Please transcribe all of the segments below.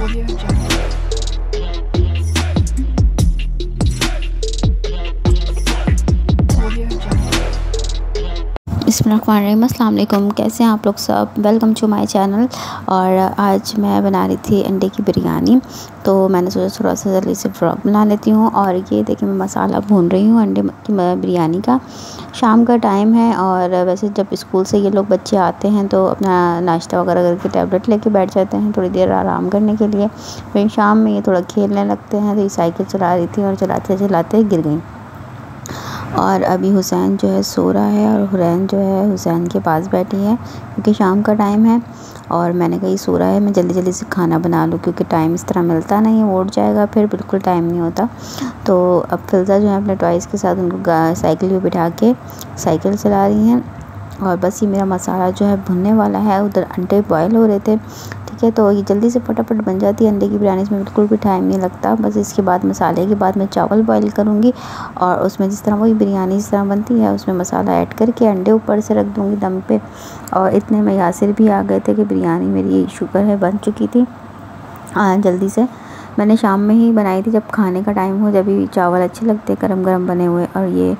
Audio Jungle. अस्सलाम वालेकुम कैसे हैं आप लोग सब? वेलकम टू माय चैनल और आज मैं बना रही थी अंडे की बिरयानी। तो मैंने सोचा थोड़ा सा जल्दी से व्लॉग बना लेती हूँ। और ये देखिए, मैं मसाला भून रही हूँ अंडे की बिरयानी का। शाम का टाइम है और वैसे जब स्कूल से ये लोग बच्चे आते हैं तो अपना नाश्ता वगैरह करके टैबलेट लेके बैठ जाते हैं थोड़ी देर आराम करने के लिए। फिर शाम में ये थोड़ा खेलने लगते हैं तो ये साइकिल चला रही थी और चलाते चलाते गिर गई। और अभी हुसैन जो है सो रहा है और हुरैन जो है हुसैन के पास बैठी है क्योंकि शाम का टाइम है और मैंने कही सो रहा है, मैं जल्दी जल्दी से खाना बना लूँ क्योंकि टाइम इस तरह मिलता नहीं है उठ जाएगा, फिर बिल्कुल टाइम नहीं होता। तो अब फिल्जा जो है अपने टॉयज़ के साथ उनको साइकिल पे बिठा के साइकिल चला रही हैं और बस ये मेरा मसाला जो है भुनने वाला है, उधर अंडे बॉयल हो रहे थे है तो ये जल्दी से फटाफट बन जाती है। अंडे की बिरयानी इसमें बिल्कुल भी टाइम नहीं लगता। बस इसके बाद मसाले के बाद मैं चावल बॉईल करूँगी और उसमें जिस तरह वही बिरयानी जिस तरह बनती है उसमें मसाला ऐड करके अंडे ऊपर से रख दूँगी दम पे। और इतने में यासिर भी आ गए थे कि बिरयानी मेरी शुगर है बन चुकी थी। जल्दी से। मैंने शाम में ही बनाई थी जब खाने का टाइम हो जब भी चावल अच्छे लगते गरम गरम बने हुए। और ये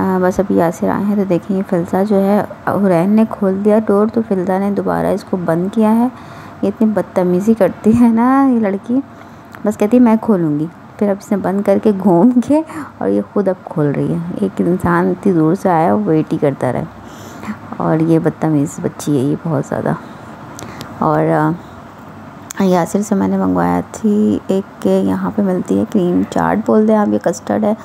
आ, बस अभी यासिर आए हैं तो देखें ये फिल्जा जो है हुरैन ने खोल दिया डोर तो फिल्जा ने दोबारा इसको बंद किया है। ये इतनी बदतमीज़ी करती है ना ये लड़की। बस कहती है, मैं खोलूँगी। फिर अब इसने बंद करके घूम के और ये खुद अब खोल रही है। एक इंसान इतनी दूर से आया वेट ही करता रहा और ये बदतमीज़ बच्ची है ये बहुत ज़्यादा। और यासिर से मैंने मंगवाया थी। एक के यहाँ पे मिलती है क्रीम चाट, बोल दें आप, ये कस्टर्ड है।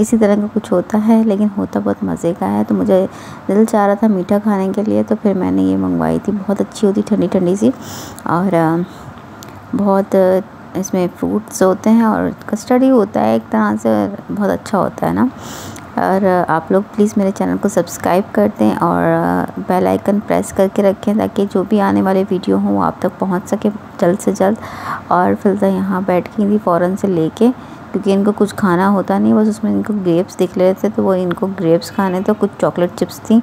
इसी तरह का कुछ होता है, लेकिन होता बहुत मज़े का है। तो मुझे दिल चाह रहा था मीठा खाने के लिए तो फिर मैंने ये मंगवाई थी। बहुत अच्छी होती ठंडी ठंडी सी। और बहुत, इसमें फ्रूट्स होते हैं और कस्टर्ड ही होता है एक तरह से, बहुत अच्छा होता है ना। और आप लोग प्लीज़ मेरे चैनल को सब्सक्राइब कर दें और बेल आइकन प्रेस करके रखें ताकि जो भी आने वाले वीडियो हों वो आप तक पहुँच सके जल्द से जल्द। और फिर तो यहाँ बैठ गई थी फ़ौरन से लेके, क्योंकि इनको कुछ खाना होता नहीं, बस उसमें इनको ग्रेप्स दिख रहे थे तो वो इनको ग्रेप्स खाने थे, कुछ चॉकलेट चिप्स थी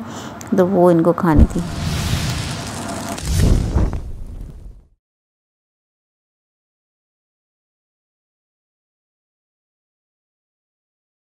तो वो इनको खानी थी।